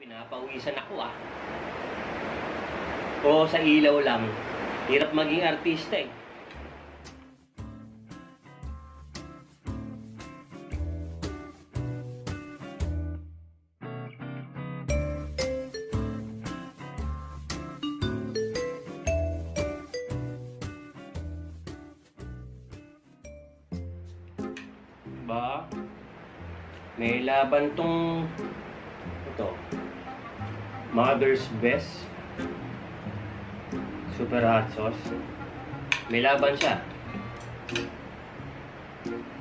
Pinapawisan ako ah. O sa ilaw lang. Hirap maging artista eh. Ba? May laban tong. Mother's Best Super Hot Sauce. May laban siya.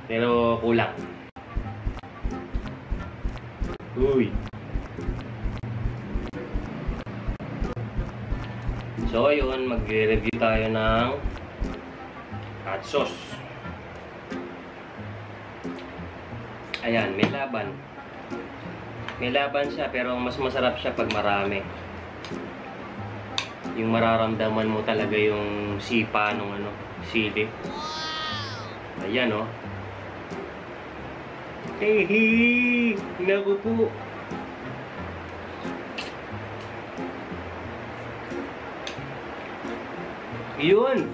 Pero kulang. Uy. So, yun. Magre-review tayo ng hot sauce. Ayan, may laban. May laban siya pero mas masarap siya pag marami. Yung mararamdaman mo talaga yung sipa nung ano, sili. Ayan oh. Hey! Naku po! Yun!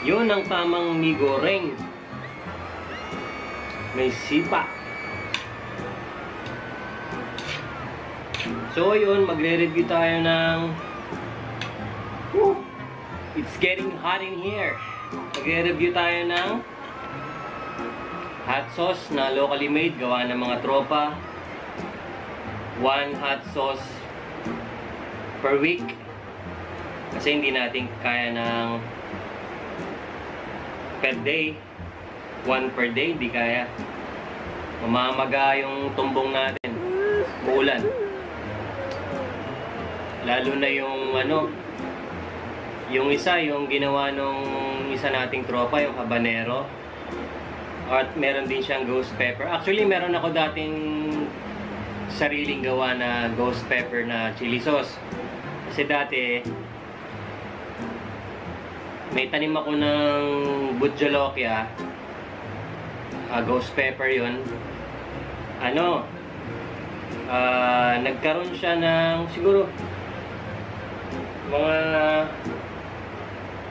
Yun ang tamang mi goreng. May sipa. So yun, magre-review tayo ng Woo! It's getting hot in here. Magre-review tayo ng hot sauce na locally made, gawa ng mga tropa. One hot sauce per week. Kasi hindi natin kaya ng per day. One per day, hindi kaya. Mamamaga yung tumbong natin. Muulan. Lalo na yung ano, yung isa, yung ginawa nung isa nating tropa, yung habanero. At meron din siyang ghost pepper. Actually, meron ako dating sariling gawa na ghost pepper na chili sauce. Kasi dati, may tanim ako ng butjolokya. Uh, ghost pepper yon Ano, uh, nagkaroon siya ng siguro mga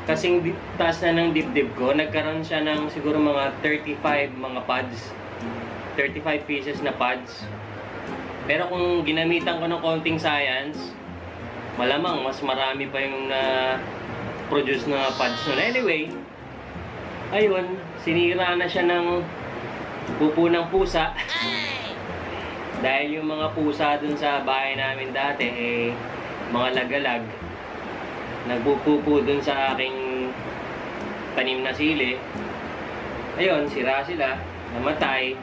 kasing taas na ng dibdib ko, nagkaroon siya ng siguro mga 35 mga pads. 35 pieces na pads. Pero kung ginamitan ko ng konting science, malamang mas marami pa yung na produce na pads nun. Anyway, ayun, sinira na siya ng pupo ng pusa. Dahil yung mga pusa dun sa bahay namin dati, eh, mga lagalag, nagpupupo dun sa aking tanim na sili. Ayun, sira sila, namatay.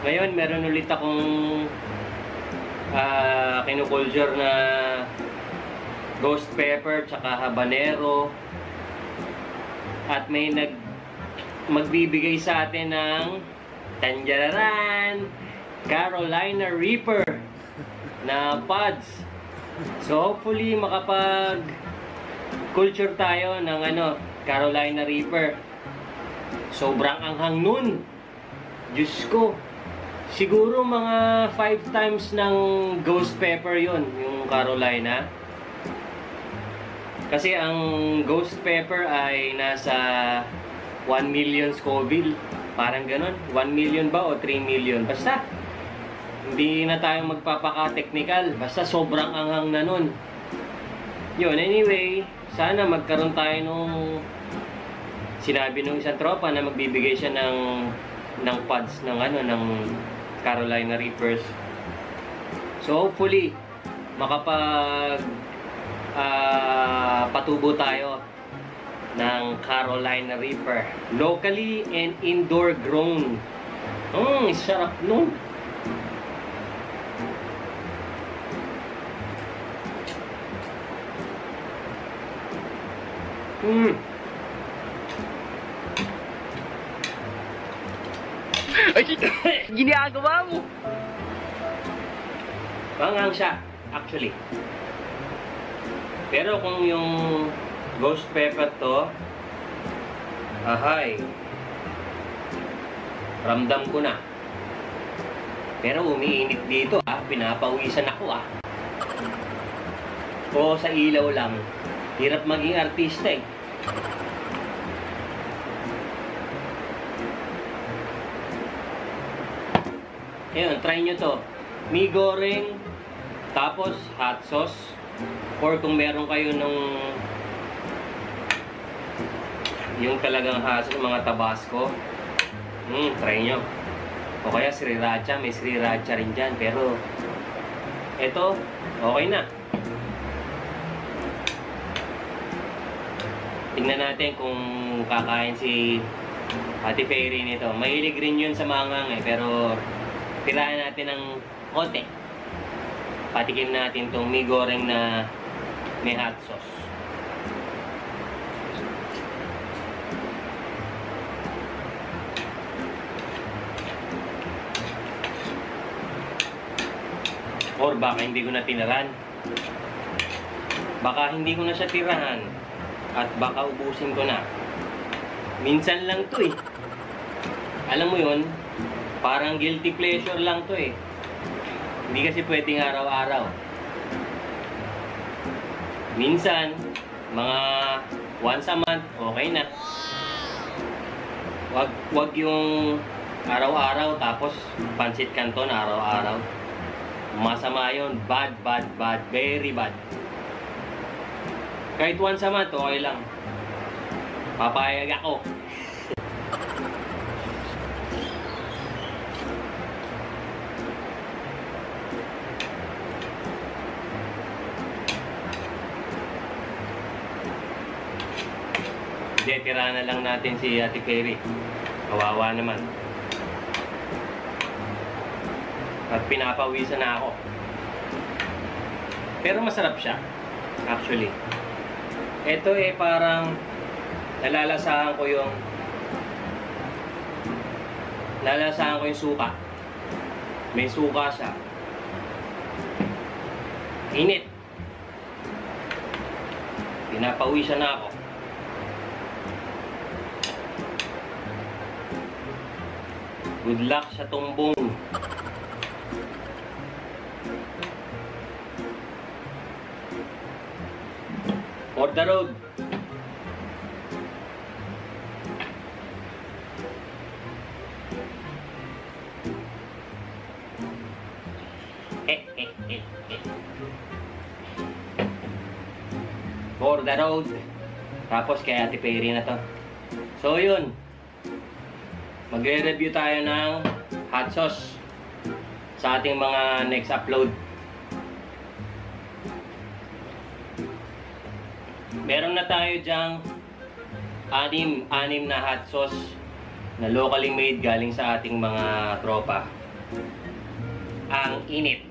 Ngayon, meron ulit akong uh, kinukulture na ghost pepper tsaka habanero. At may nag magbibigay sa atin ng tanjararan, Carolina Reaper na pods. So hopefully makapag culture tayo ng ano, Carolina Reaper. Sobrang anghang nun. Diyos ko. Siguro mga 5 times ng ghost pepper yon yung Carolina. Kasi ang ghost pepper ay nasa 1 million Scoville. Parang ganun. 1 million ba o 3 million? Basta. Hindi na tayo magpapaka-technical. Basta sobrang anghang na nun. Yun, anyway. Sana magkaroon tayo nung sinabi nung isang tropa na magbibigay siya ng ng pods ng ano ng Carolina Reapers. So hopefully makapag uh, patubo tayo ng Carolina Reaper. Locally and indoor grown. Mmm, sarap nun. Mmm. Ay, ginagawa mo. Mangang siya, actually. Pero kung yung ghost pepper to, ahay, ramdam ko na. Pero umiinit dito ah, pinapawisan ako ah. O sa ilaw lang, hirap maging artista eh. Ayun, try nyo to. Mi goreng, tapos hot sauce, or kung meron kayo nung yung talagang hot sauce, mga tabasco, hmm, try nyo. O kaya sriracha, may sriracha rin dyan, pero eto, okay na. Tingnan natin kung kakain si Ate Fairy nito. Mahilig rin yun sa mangang eh, pero tirahan natin ng konti. Patikim natin tong mi goreng na may hot sauce. Or baka hindi ko na tinaran. Baka hindi ko na siya tirahan. At baka ubusin ko na. Minsan lang to eh. Alam mo yon parang guilty pleasure lang to eh. Hindi kasi pwedeng araw-araw. Minsan, mga once a month, okay na. Wag, wag yung araw-araw tapos pansit canton araw-araw. Masama yun. Bad, bad, bad. Very bad. Kahit once a month, okay lang. Papayag ako. Hindi, tira na lang natin si Ate Ferry. Kawawa naman. At pinapawisan na ako. Pero masarap siya, actually. Ito eh parang nalalasahan ko yung nalalasahan ko yung suka. May suka siya. Init. Pinapawisan na ako. Good luck sa tumbong. For the road. For the road. Tapos kay Ate Perry na to. So yun. Magre-review tayo ng hot sauce sa ating mga next upload. Meron na tayo dyang anim, anim na hot sauce na locally made galing sa ating mga tropa. Ang init.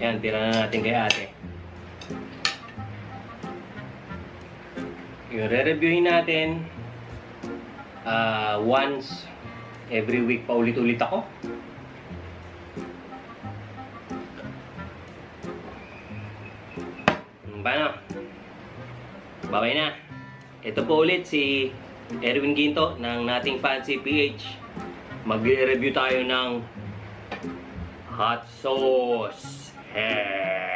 Yan, tira na natin kay ate. Yung re-reviewin natin ah, once every week pa ulit-ulit ako. Hmm, Paano? Babay na. Ito po ulit si Erwin Ginto ng Nating Fancy PH. Magre-review tayo ng hot sauce. Eh.